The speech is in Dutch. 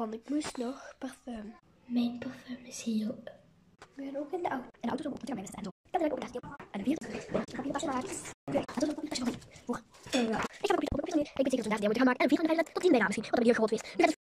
Want ik moest nog parfum. Mijn parfum is hier. We gaan ook in de auto. En de auto zo op met mensen en zo. Ik heb er ook een En de vierde. Ik heb hier tasje maken. Oké, dat is ook een tasje van voor. Eh, ik ga ook op de Ik ben zeker dat we daar deel moeten gaan maken. En vier van de vijfde tot tien bijna misschien. Wat hebben we hier groot feest.